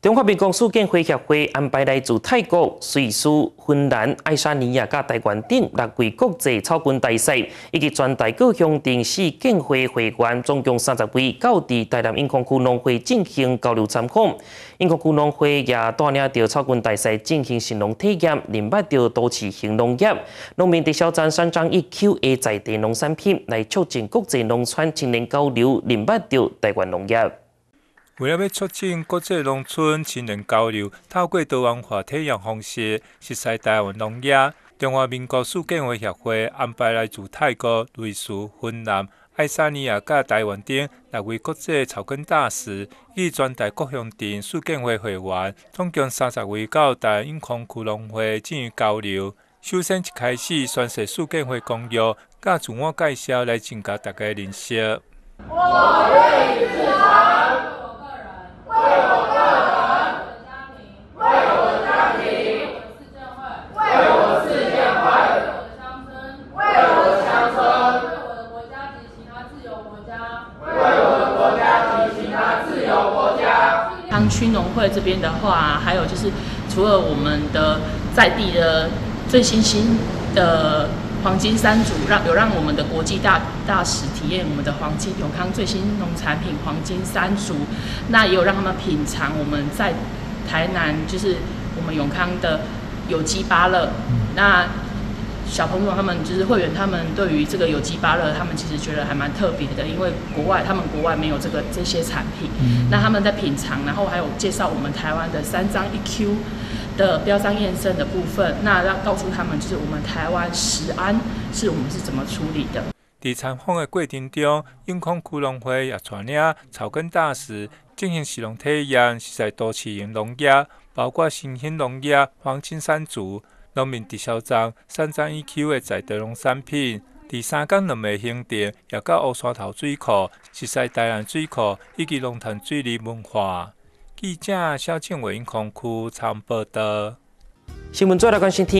中华民国苏建会协会安排来。自泰国、瑞士、芬兰、爱沙尼亚、甲台湾等六位国际草根大赛，以及全台各乡镇市建会会员总共三十位，到伫台南银矿区农会进行交流参访。银矿区农会也带领着草根大赛进行新农体验，认捌着都市型农业、农民直销站山张一 Q A 在地农产品，来。促进国际农村青年交流，认捌着台湾农业。为了要促进国际农村青年交流，透过多元化体验方式，实施台湾农业，中华民国树建会协会安排来自泰国、瑞士、芬兰、爱沙尼亚、甲台湾等六位国际草根大使，以全台各乡镇树建会会员，总共三十位，到台永康区农会进行交流。首先一开始宣誓树建会公约，甲自我介绍来增加大家认识。我愿意自强。康区农会这边的话，还有就是除了我们的在地的最新兴的黄金三组，让有让我们的国际大大使体验我们的黄金永康最新农产品黄金三组，那也有让他们品尝我们在台南就是我们永康的有机芭乐，那。小朋友他们就是会员，他们对于这个有机芭乐，他们其实觉得还蛮特别的，因为国外他们国外没有这个这些产品。那他们在品尝，然后还有介绍我们台湾的三张一 Q 的标章验证的部分，那要告诉他们就是我们台湾食安是我们是怎么处理的。在参访的过程中，永康区农会也带领草根大使进行实农体验，是在多次型农业，包括新兴农业、黄金山族。农民直销站、三张 EQ 的在地农产品，第三间两个兄弟也到乌山头水库，石狮台南水库以及龙潭水利文化。记者肖庆伟空区参报道。新闻最来关心。